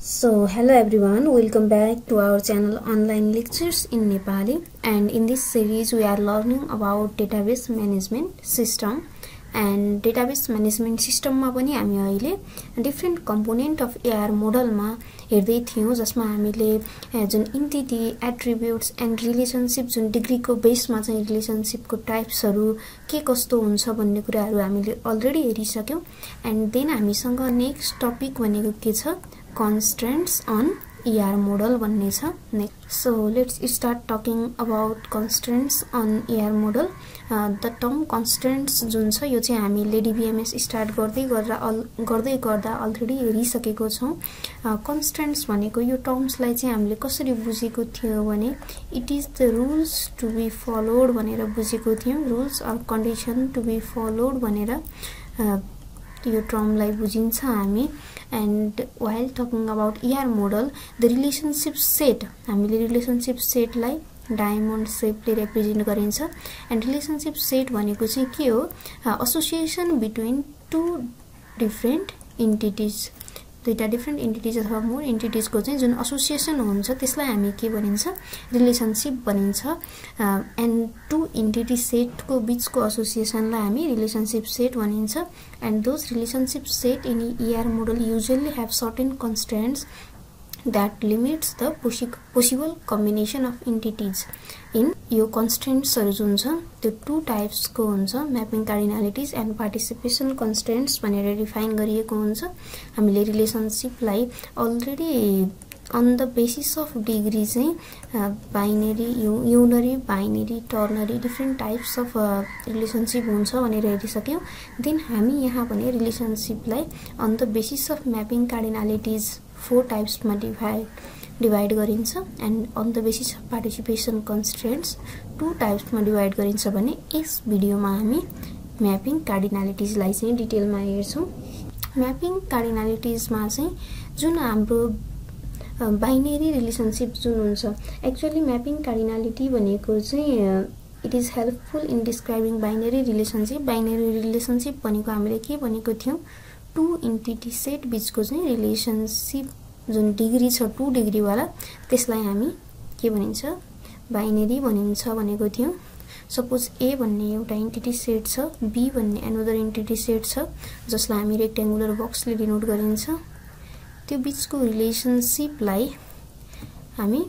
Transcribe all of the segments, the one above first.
So, hello everyone, welcome back to our channel Online Lectures in Nepali. And in this series, we are learning about database management system. And database management सिस्टममा पनि हामी अहिले different component of ER मोडलमा हेर्दै थियौँ जसमा हामीले जुन इन्टिटी एट्रिब्युट्स एन्ड रिलेसनसिप जुन डिग्रीको बेसमा चाहिँ रिलेसनसिपको टाइप्सहरू के कस्तो हुन्छ भन्ने कुराहरू हामीले अलरेडी हेरिसक्यौँ एन्ड देन हामीसँग नेक्स्ट टपिक भनेको के छ कन्सटेन्ट्स अन ER मोडल भन्ने छ next so let's start talking about constraints on ER model the term constraints जुन छ यो चाहिँ हामीले डिबिएमएस स्टार्ट गर्दै गर्दा अल गर्दै गर्दा अलरेडी हेरिसकेको छौँ। कन्सटेन्ट्स भनेको यो टर्म्सलाई चाहिँ हामीले कसरी बुझेको थियो भने it is the rules to be followed भनेर बुझेको थियौँ। Rules or condition to be followed भनेर यो टर्मलाई बुझिन्छ हामी। And while talking about ER model the relationship set हामीले रिलेसनसिप सेटलाई डायमन्ड सेपले रिप्रेजेन्ट गरिन्छ। एन्ड रिलेसनसिप सेट भनेको चाहिँ के हो? Association between two different entities दुईवटा डिफ्रेन्ट इन्टिटिज अथवा मोर इन्टिटिजको चाहिँ जुन एसोसिएसन हुन्छ त्यसलाई हामी के भनिन्छ? रिलेसनसिप भनिन्छ। एन्ड टु इन्टिटी सेटको बिचको एसोसिएसनलाई हामी रिलेसनसिप सेट भनिन्छ। And those relationship set in ER model usually have certain constraints that limits the possible combination of entities in यो कन्सटेन्ट्सहरू जुन छ त्यो टु टाइप्सको हुन्छ mapping cardinalities and participation constraints भनेर डिफाइन गरिएको हुन्छ। हामीले रिलेसनसिपलाई already on the basis of degree चाहिँ binary you unary binary ternary different types of relationship हुन्छ भनेर हेरिसक्यौँ। देन हामी यहाँ भने रिलेसनसिपलाई on the basis of mapping cardinalities four टाइप्समा divide divide गरिन्छ. And on the basis of participation constraints two टाइप्समा divide गरिन्छ भने यस भिडियोमा हामी म्यापिङ कार्डिनालिटिजलाई चाहिँ डिटेलमा हेर्छौँ। म्यापिङ कार्डिनालिटिजमा चाहिँ जुन हाम्रो बाइनेरी रिलेसनसिप जुन हुन्छ एक्चुअली म्यापिङ कार्डिनालिटी भनेको चाहिँ it is helpful in describing binary relationship binary relationship भनेको हामीले के भनेको थियौँ? टु इन्टिटी सेट बिचको चाहिँ रिलेसनसिप जुन डिग्री छ टु डिग्रीवाला त्यसलाई हामी के भनिन्छ? बाइनेरी भनिन्छ भनेको थियौँ। सपोज ए भन्ने एउटा इन्टिटी सेट छ बी भन्ने एनोदर इन्टिटी सेट छ जसलाई हामी रेक्ट्याङ्गुलर बक्सले डिनोट गरिन्छ। त्यो बिचको रिलेसनसिपलाई हामी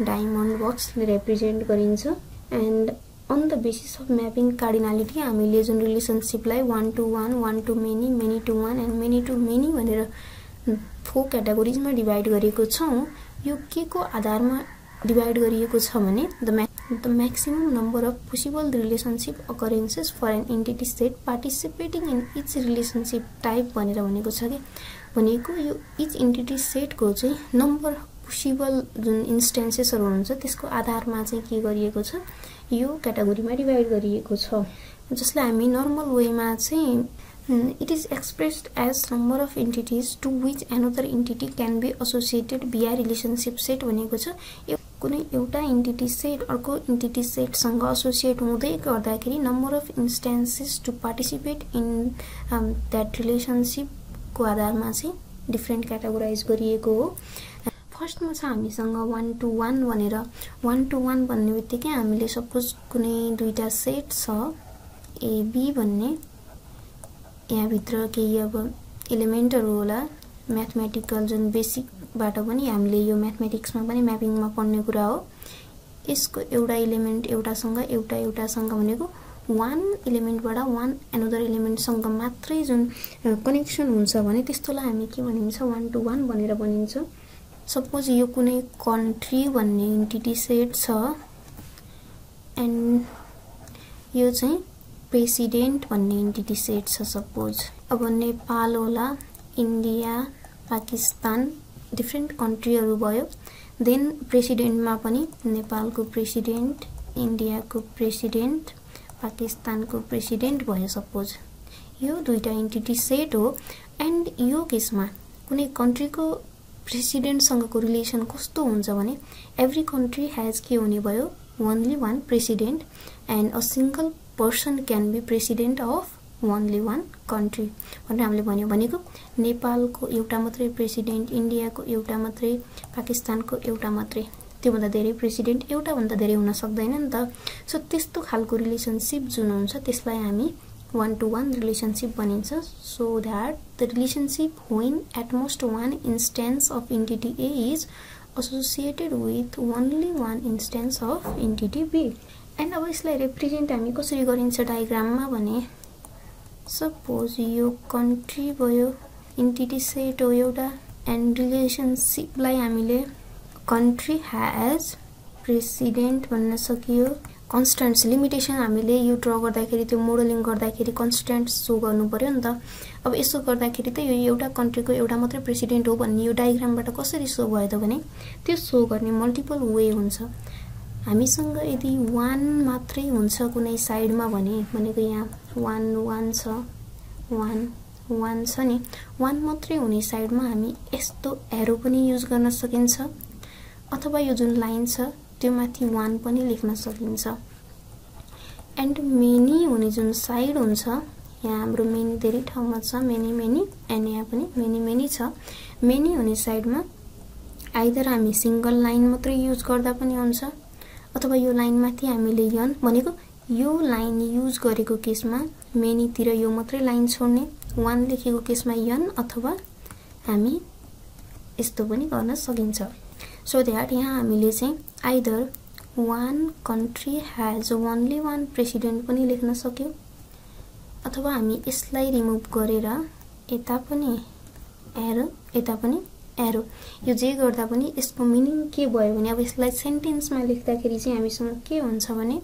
डायमन्ड बक्सले रिप्रेजेन्ट गरिन्छ। And on the basis of mapping cardinality हामीले जुन रिलेसनसिपलाई one to one one to many many to one and many to many भनेर फोर क्याटेगोरिजमा डिभाइड गरेको छौँ। यो के को आधारमा डिभाइड गरिएको छ भने द म्या the maximum number of possible relationship occurrences for an entity set participating in each relationship type भनेर भनेको छ कि? भनेको यो इच इन्टिटी सेटको चाहिँ नम्बर पोसिबल जुन इन्स्टेन्सेसहरू हुन्छ त्यसको आधारमा चाहिँ के गरिएको छ? यो क्याटेगोरीमा डिभाइड गरिएको छ। जसलाई हामी नर्मल वेमा चाहिँ it is expressed as number of entities to which another entity can be associated via relationship set भनेको छ। कुनै एउटा इन्टिटी सेट अर्को इन्टिटी सेटसँग एसोसिएट हुँदै गर्दाखेरि number of instances to participate in that रिलेसनसिपको आधारमा चाहिँ डिफ्रेन्ट क्याटेगोराइज गरिएको हो। फर्स्टमा छ हामीसँग वान टू वान भनेर। वान टू वान भन्ने बित्तिकै हामीले सपोज कुनै दुईवटा सेट छ। एबी भन्ने। यहाँभित्र केही अब इलिमेन्टहरू होला। म्याथमेटिकल जुन बेसिकबाट पनि हामीले यो म्याथमेटिक्समा पनि म्यापिङमा पढ्ने कुरा हो। यसको एउटा इलिमेन्ट एउटासँग एउटा एउटासँग भनेको वान इलिमेन्टबाट वान एनदर इलिमेन्टसँग मात्रै जुन कनेक्सन हुन्छ भने त्यस्तोलाई हामी के भनिन्छ? वान टू वान भनेर भनिन्छ। सपोज यो कुनै कन्ट्री भन्ने इन्टिटी सेट छ एन्ड यो चाहिँ प्रेसिडेन्ट भन्ने इन्टिटी सेट छ सपोज। अब नेपाल होला इन्डिया पाकिस्तान डिफ्रेन्ट कन्ट्रीहरू भयो। देन प्रेसिडेन्टमा पनि नेपालको प्रेसिडेन्ट इन्डियाको प्रेसिडेन्ट पाकिस्तानको प्रेसिडेन्ट भयो सपोज। यो दुईवटा इन्टिटी सेट हो। एन्ड यो केसमा कुनै कन्ट्रीको प्रेसिडेन्टसँगको रिलेसन कस्तो हुन्छ भने एभ्री कन्ट्री हेज के हुने भयो? Only one president and a single person can be president of only one country भनेर हामीले भन्यो भनेको नेपालको एउटा मात्रै प्रेसिडेन्ट इन्डियाको एउटा मात्रै पाकिस्तानको एउटा मात्रै त्योभन्दा धेरै प्रेसिडेन्ट एउटाभन्दा धेरै हुन सक्दैन नि त। सो त्यस्तो खालको रिलेसनसिप जुन हुन्छ त्यसलाई हामी वान टु वान रिलेसनसिप भनिन्छ। So that the relationship when at most one instance of entity A is associated with only one instance of entity B and अब यसलाई रिप्रेजेन्ट हामी कसरी गरिन्छ डायग्राममा भने सपोज यो कन्ट्री भयो इन्टिटी सेट हो एउटा एन्ड रिलेसनसिपलाई हामीले कन्ट्री ह्याज प्रेसिडेन्ट भन्न सकियो। कन्सटेन्ट्स लिमिटेसन हामीले यो ड्र गर्दाखेरि त्यो मोडलिङ गर्दाखेरि कन्सटेन्ट सो गर्नु पऱ्यो नि त। अब यसो गर्दाखेरि त यो एउटा कन्ट्रीको एउटा मात्रै प्रेसिडेन्ट हो भन्ने यो डायग्रामबाट कसरी सो भयो त भने त्यो सो गर्ने मल्टिपल वे हुन्छ। हामीसँग यदि वान मात्रै हुन्छ कुनै साइडमा भने भनेको यहाँ वान वान छ वान वान छ नि वान मात्रै हुने साइडमा हामी यस्तो एरो पनि युज गर्न सकिन्छ अथवा यो जुन लाइन छ त्यो माथि वान पनि लेख्न सकिन्छ। एन्ड मेनी हुने जुन साइड हुन्छ यहाँ हाम्रो मेनी धेरै ठाउँमा छ मेनी मेनी एन्ड यहाँ पनि मेनी मेनी छ। मेनी हुने साइडमा आइदर हामी सिङ्गल लाइन मात्रै युज गर्दा पनि हुन्छ अथवा यो लाइनमाथि हामीले यन भनेको यो लाइन युज गरेको केसमा मेनीतिर यो मात्रै लाइन छोड्ने वान लेखेको केसमा यन अथवा हामी यस्तो पनि गर्न सकिन्छ। सो द्याट यहाँ हामीले चाहिँ either one country has only one president पनि लेख्न सक्यौँ। अथवा हामी यसलाई रिमुभ गरेर यता पनि एरो यता पनि एरो यो जे गर्दा पनि यसको मिनिङ के भयो भने अब यसलाई सेन्टेन्समा लेख्दाखेरि चाहिँ हामीसँग के हुन्छ भने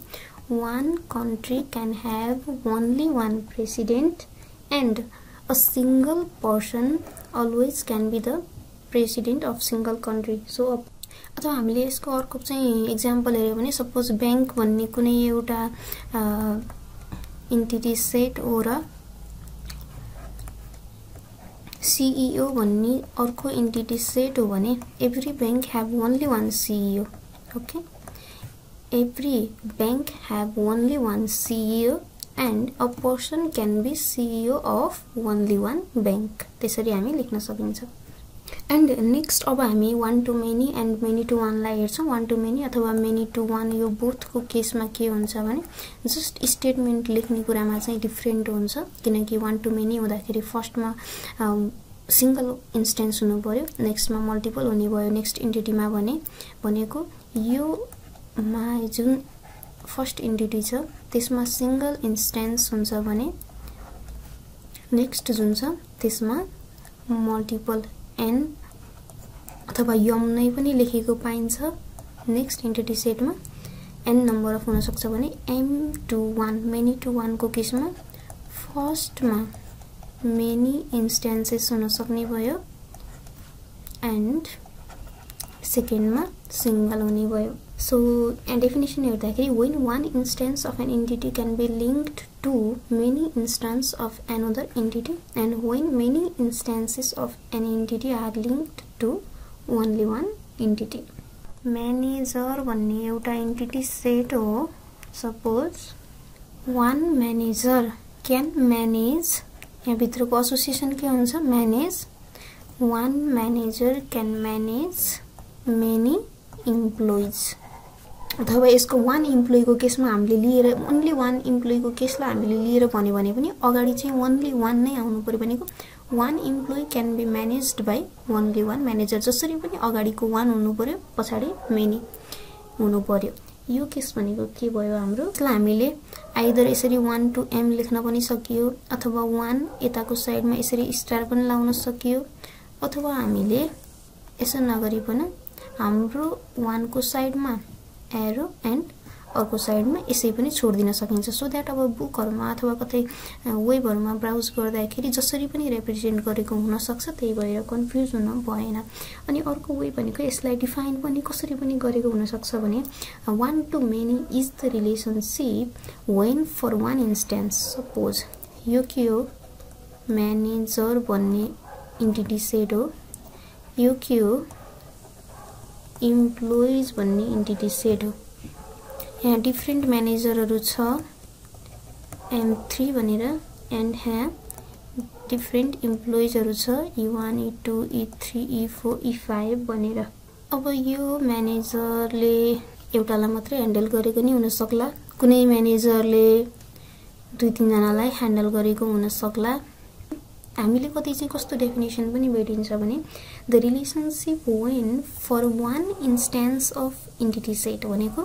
one country can have only one president and a single person always can be the president of single country so अथवा हामीले यसको अर्को चाहिँ इक्जाम्पल हेऱ्यो भने सपोज ब्याङ्क भन्ने कुनै एउटा इन्टिटी सेट हो र सिइओ भन्ने अर्को इन्टिटी सेट हो भने every bank have only one CEO okay every bank have only one CEO and a person can be CEO of only one bank त्यसरी हामी लेख्न सकिन्छ। एन्ड नेक्स्ट अब हामी one to many and many to वानलाई हेर्छौँ। One to many अथवा many to one यो बोथको केसमा के हुन्छ भने जस्ट स्टेटमेन्ट लेख्ने कुरामा चाहिँ डिफ्रेन्ट हुन्छ। किनकि वान टु मेनी हुँदाखेरि फर्स्टमा सिङ्गल इन्स्टेन्स हुनु पऱ्यो नेक्स्टमा मल्टिपल हुने भयो नेक्स्ट इन्टिटीमा भने भनेको योमा जुन फर्स्ट इन्टिटी छ त्यसमा सिङ्गल इन्स्टेन्स हुन्छ भने नेक्स्ट जुन छ त्यसमा मल्टिपल एन अथवा नै पनि लेखेको पाइन्छ। नेक्स्ट इन्टिटी सेटमा एन नम्बर अफ हुनसक्छ भने M to one many to वानको केसमा फर्स्टमा मेनी इन्स्टेन्सेस हुनसक्ने भयो एन्ड सेकेन्डमा सिङ्गल हुने भयो। सो डेफिनेसन हेर्दाखेरि when one instance of an entity can be linked to many instances of another entity and when many instances of an entity are linked to only one entity. Manager भन्ने एउटा entity set हो. Suppose one manager can manage यहाँभित्रको association के हुन्छ? Manage one manager can manage many employees अथवा यसको one इम्प्लोइको केसमा हामीले लिएर ओन्ली वान इम्प्लोइको केसलाई हामीले लिएर भन्यो भने पनि अगाडि चाहिँ ओन्ली वान नै आउनु पऱ्यो भनेको one employee can be manage by only one manager जसरी पनि अगाडिको वान हुनु पऱ्यो पछाडि मेनी हुनु पऱ्यो यो केस भनेको के भयो हाम्रो? यसलाई हामीले आइदर यसरी वान टु एम लेख्न पनि सकियो अथवा वान यताको साइडमा यसरी स्टार पनि लाउन सकियो अथवा हामीले यसो नगरिकन हाम्रो वानको साइडमा एरो एन्ड अर्को साइडमा यसै पनि छोडिदिन सकिन्छ। सो द्याट अब बुकहरूमा अथवा कतै वेबहरूमा ब्राउज गर्दाखेरि जसरी पनि रिप्रेजेन्ट गरेको हुनसक्छ त्यही भएर कन्फ्युज हुन भएन। अनि अर्को वे भनेको यसलाई डिफाइन पनि कसरी पनि गरेको हुनसक्छ भने one to many is the relationship when for one instance suppose यो के हो? म्यानेजर भन्ने इन्टिटी सेट हो। यो के हो? इम्प्लोइज भन्ने इन्टिटी सेट हो। यहाँ डिफ्रेन्ट म्यानेजरहरू छ. एम थ्री भनेर एन्ड ह्याभ डिफ्रेन्ट इम्प्लोइजहरू छ. E one E two E three E four E five भनेर. अब यो म्यानेजरले एउटालाई मात्रै ह्यान्डल गरेको नि हुनसक्ला। कुनै म्यानेजरले दुई तिनजनालाई ह्यान्डल गरेको हुनसक्ला। हामीले कति चाहिँ कस्तो डेफिनेसन पनि भेटिन्छ भने the relationship when for one instance of entity set भनेको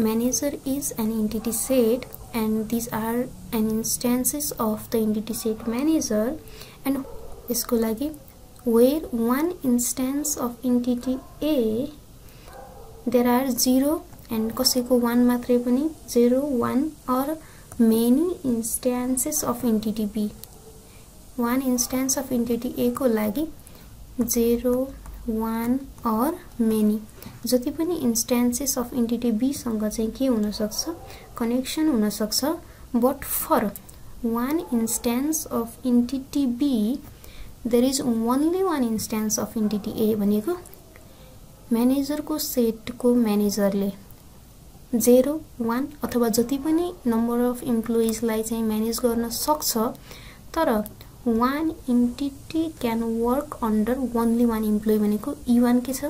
manager is an entity set and these are an instances of the entity set manager and यसको लागि where one instance of entity A there are zero and कसैको one मात्रै पनि zero one or many instances of entity B one instance of entity A को लागि zero one or many जति पनि इन्स्ट्यान्सेस of entity बीसँग चाहिँ के हुनसक्छ? कनेक्सन हुनसक्छ but for one instance of entity B there is only one instance of entity A भनेको म्यानेजरको सेटको म्यानेजरले जेरो वान अथवा जति पनि नम्बर अफ इम्प्लोइजलाई चाहिँ म्यानेज गर्न सक्छ तर one entity can work under only one employee भनेको इ वान के छ?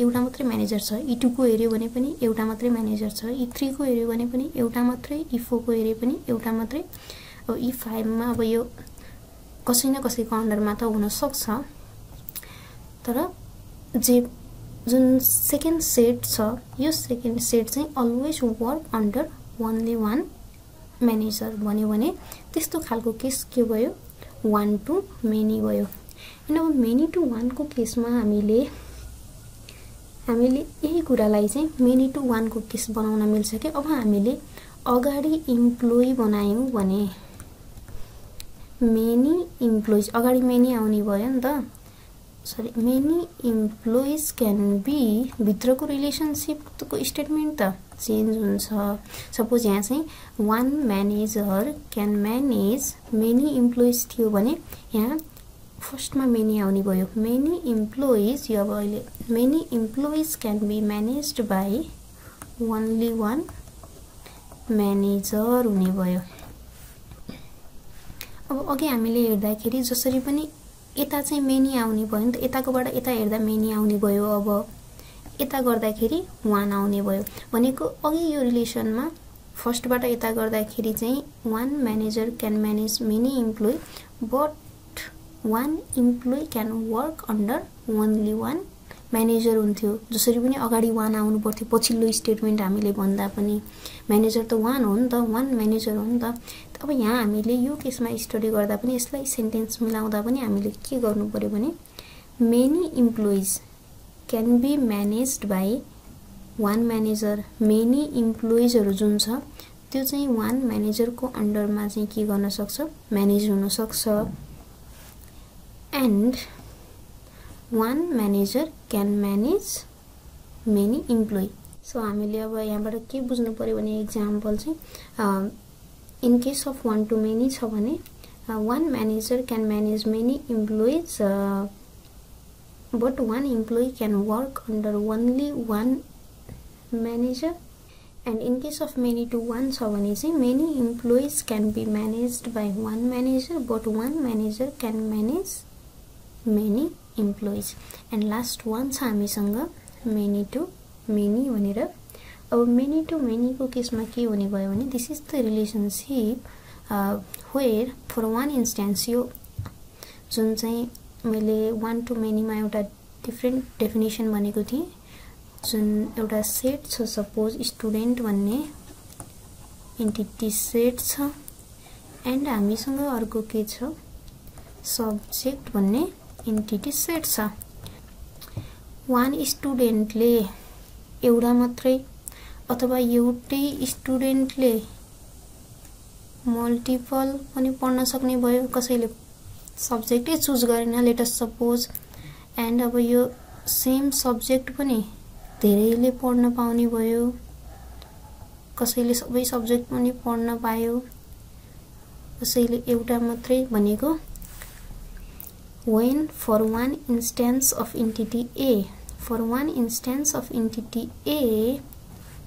एउटा मात्रै म्यानेजर छ। इ टूको हेऱ्यो भने पनि एउटा मात्रै म्यानेजर छ। इ थ्रीको हेऱ्यो भने पनि एउटा मात्रै इ फोरको हेऱ्यो पनि एउटा मात्रै। अब इ फाइभमा अब यो कसै न कसैको अन्डरमा त हुनसक्छ तर जे जुन सेकेन्ड सेट छ यो सेकेन्ड सेट चाहिँ always work under only one manager भन्यो भने त्यस्तो खालको केस के भयो? वान टु मेनी भयो होइन अब मेनी टु वानको केसमा हामीले हामीले यही कुरालाई चाहिँ मेनी टु वानको केस बनाउन मिल्छ कि अब हामीले अगाडि इम्प्लोइ बनायौँ भने मेनी इम्प्लोइज अगाडि मेनी आउने भयो नि? त sorry many employees can be भित्रको रिलेसनसिपको स्टेटमेन्ट त चेन्ज हुन्छ। सपोज यहाँ चाहिँ one manager can manage many employees थियो भने यहाँ फर्स्टमा मेनी आउने भयो। मेनी इम्प्लोइज यो अब अहिले many employees can be manage by only one manager हुने भयो। अब अघि हामीले हेर्दाखेरि जसरी पनि यता चाहिँ मेनी आउने भयो नि त यताकोबाट यता हेर्दा मेनी आउने भयो। अब यता गर्दाखेरि वान आउने भयो। भनेको अघि यो रिलेसनमा फर्स्टबाट यता गर्दाखेरि चाहिँ one manager can manage many employee but one employee can work under only one manager हुन्थ्यो। जसरी पनि अगाडि वान आउनु पर्थ्यो। पछिल्लो स्टेटमेन्ट हामीले भन्दा पनि म्यानेजर त वान हो नि त वान म्यानेजर हो नि त। अब यहाँ हामीले यो केसमा स्टडी गर्दा पनि यसलाई सेन्टेन्स मिलाउँदा पनि हामीले के गर्नु पऱ्यो भने many employees can be manage by one manager many इम्प्लोइजहरू जुन छ त्यो चाहिँ वान म्यानेजरको अन्डरमा चाहिँ के गर्न सक्छ? म्यानेज हुनसक्छ and one manager can manage many employee so हामीले अब यहाँबाट के बुझ्नु पऱ्यो भने इक्जाम्पल चाहिँ in case of one to many छ भने one manager can manage many employees employee can work under only one manager and in case of many to one छ भने चाहिँ many employees can be manage by one manager but one manager can manage many employees and last one छ हामीसँग many to many भनेर अब many to मेनीको केसमा के हुने भयो भने this is the relationship where for one instance यो जुन चाहिँ मैले वान टु मेनीमा एउटा डिफ्रेन्ट डेफिनेसन भनेको थिएँ जुन एउटा सेट छ सपोज स्टुडेन्ट भन्ने इन्टिटी सेट छ एन्ड हामीसँग अर्को के छ? सब्जेक्ट भन्ने इन्टिटी सेट छ। वान स्टुडेन्टले एउटा मात्रै अथवा एउटै स्टुडेन्टले मल्टिपल पनि पढ्न सक्ने भयो कसैले सब्जेक्टै चुज गरेन लेटस सपोज एन्ड अब यो सेम सब्जेक्ट पनि धेरैले पढ्न पाउने भयो। कसैले सबै सब्जेक्ट पनि पढ्न पायो। कसैले एउटा मात्रै भनेको when for one instance of entity A for one instance of entity A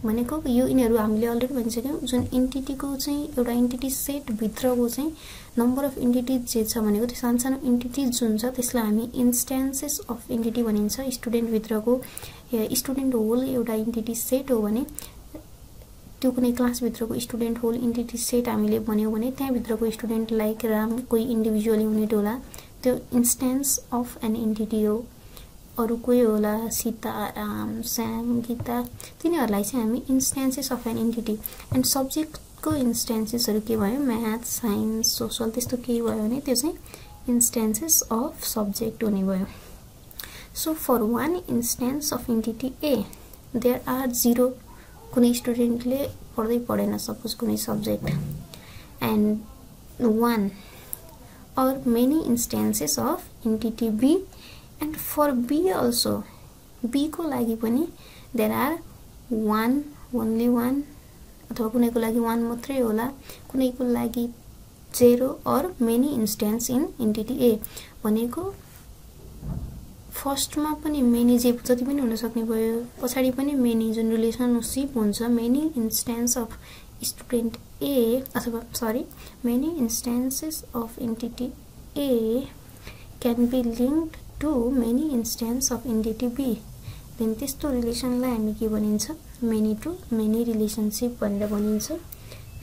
भनेको यो यिनीहरू हामीले अलरेडी भनिसक्यौँ जुन इन्टिटीको चाहिँ एउटा इन्टिटी सेटभित्रको चाहिँ नम्बर अफ इन्टिटिज जे छ भनेको त्यो सानो सानो इन्टिटिज जुन छ त्यसलाई हामी इन्स्ट्यान्सेस अफ इन्टिटी भनिन्छ। स्टुडेन्टभित्रको student whole entity entity set हो भने त्यो कुनै क्लासभित्रको स्टुडेन्ट होल इन्टिटी सेट हामीले भन्यौँ भने त्यहाँभित्रको स्टुडेन्ट लाइक राम कोही इन्डिभिजुअल युनिट होला। त्यो इन्स्टेन्स अफ एन इन्टिटी हो। अरू कोही होला सीता राम श्याम गीता तिनीहरूलाई चाहिँ हामी instances of an entity and सब्जेक्टको इन्स्टेन्सेसहरू के भयो? म्याथ साइन्स सोसल त्यस्तो केही भयो भने त्यो चाहिँ इन्स्टेन्सेस अफ सब्जेक्ट हुने भयो। So for one instance of entity A there are zero कुनै स्टुडेन्टले पढ्दै पढेन सपोज कुनै subject and one or many instances of entity B and for B also B को लागि पनि there are one only one अथवा कुनैको लागि वान मात्रै होला कुनैको लागि zero or many instance in entity A भनेको फर्स्टमा पनि मेनी जे जति पनि हुनसक्ने भयो पछाडि पनि मेनी जुन रिलेसनसिप हुन्छ many instance of student A अथवा sorry many instances of entity A can be linked to many instances of entity B. Then त्यस्तो रिलेसनलाई हामी के भनिन्छ? मेनी टु मेनी रिलेसनसिप भनेर भनिन्छ।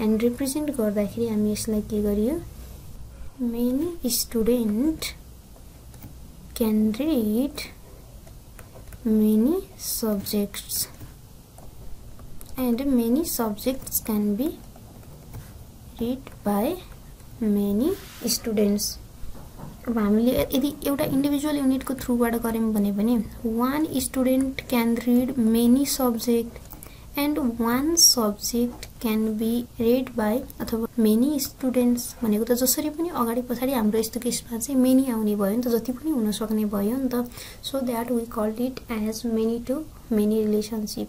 एन्ड रिप्रेजेन्ट गर्दाखेरि हामी यसलाई के गरियो? Many student can read many subjects and many subjects can be read by many students अब हामीले यदि एउटा इन्डिभिजुअल युनिटको थ्रुबाट गऱ्यौँ भने पनि one student can read many subject and one subject can be read by अथवा मेनी स्टुडेन्ट्स भनेको त जसरी पनि अगाडि पछाडि हाम्रो यस्तो केसमा चाहिँ मेनी आउने भयो नि त जति पनि हुनसक्ने भयो नि त। So that we called it as many to many relationship